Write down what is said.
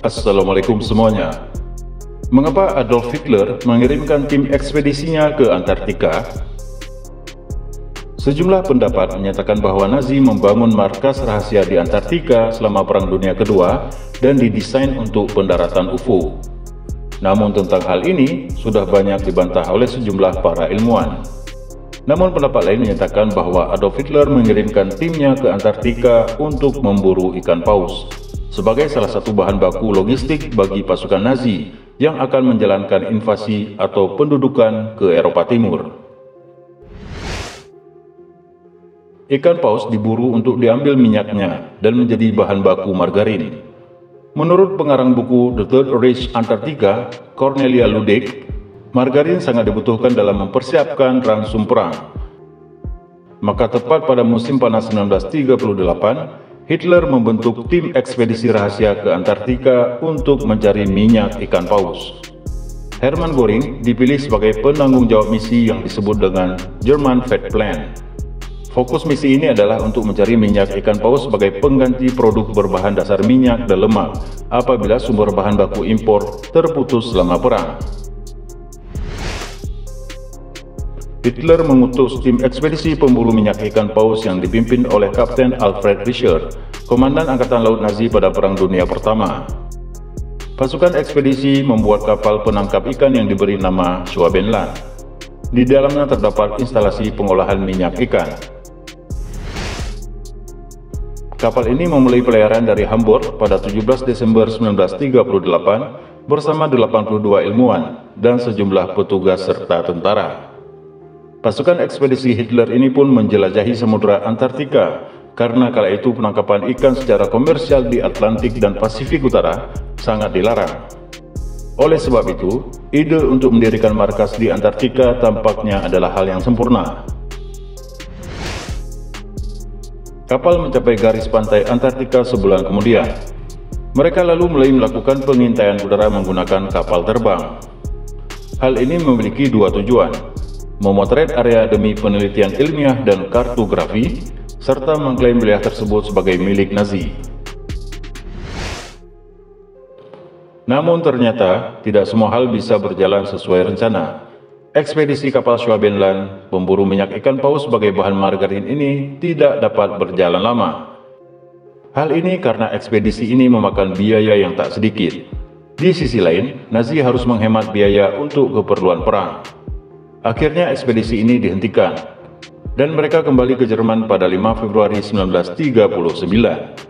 Assalamualaikum semuanya. Mengapa Adolf Hitler mengirimkan tim ekspedisinya ke Antartika? Sejumlah pendapat menyatakan bahwa Nazi membangun markas rahasia di Antartika selama Perang Dunia Kedua dan didesain untuk pendaratan UFO. Namun tentang hal ini sudah banyak dibantah oleh sejumlah para ilmuwan. Namun pendapat lain menyatakan bahwa Adolf Hitler mengirimkan timnya ke Antartika untuk memburu ikan paus sebagai salah satu bahan baku logistik bagi pasukan Nazi yang akan menjalankan invasi atau pendudukan ke Eropa Timur. Ikan paus diburu untuk diambil minyaknya dan menjadi bahan baku margarin. Menurut pengarang buku The Third Reich Antarctica, Cornelia Ludwig, margarin sangat dibutuhkan dalam mempersiapkan ransum perang. Maka tepat pada musim panas 1938, Hitler membentuk tim ekspedisi rahasia ke Antartika untuk mencari minyak ikan paus. Hermann Göring dipilih sebagai penanggung jawab misi yang disebut dengan German Fat Plan. Fokus misi ini adalah untuk mencari minyak ikan paus sebagai pengganti produk berbahan dasar minyak dan lemak apabila sumber bahan baku impor terputus selama perang. Hitler mengutus tim ekspedisi pemburu minyak ikan paus yang dipimpin oleh Kapten Alfred Richard, Komandan Angkatan Laut Nazi pada Perang Dunia Pertama. Pasukan ekspedisi membuat kapal penangkap ikan yang diberi nama Schwabenland. Di dalamnya terdapat instalasi pengolahan minyak ikan. Kapal ini memulai pelayaran dari Hamburg pada 17 Desember 1938 bersama 82 ilmuwan dan sejumlah petugas serta tentara. Pasukan ekspedisi Hitler ini pun menjelajahi Samudra Antartika karena kala itu penangkapan ikan secara komersial di Atlantik dan Pasifik Utara sangat dilarang. Oleh sebab itu, ide untuk mendirikan markas di Antartika tampaknya adalah hal yang sempurna. Kapal mencapai garis pantai Antartika sebulan kemudian. Mereka lalu mulai melakukan pengintaian udara menggunakan kapal terbang. Hal ini memiliki dua tujuan, memotret area demi penelitian ilmiah dan kartografi, serta mengklaim wilayah tersebut sebagai milik Nazi. Namun ternyata tidak semua hal bisa berjalan sesuai rencana. Ekspedisi kapal Schwabenland, pemburu minyak ikan paus sebagai bahan margarin ini tidak dapat berjalan lama. Hal ini karena ekspedisi ini memakan biaya yang tak sedikit. Di sisi lain, Nazi harus menghemat biaya untuk keperluan perang. Akhirnya ekspedisi ini dihentikan dan mereka kembali ke Jerman pada 5 Februari 1939.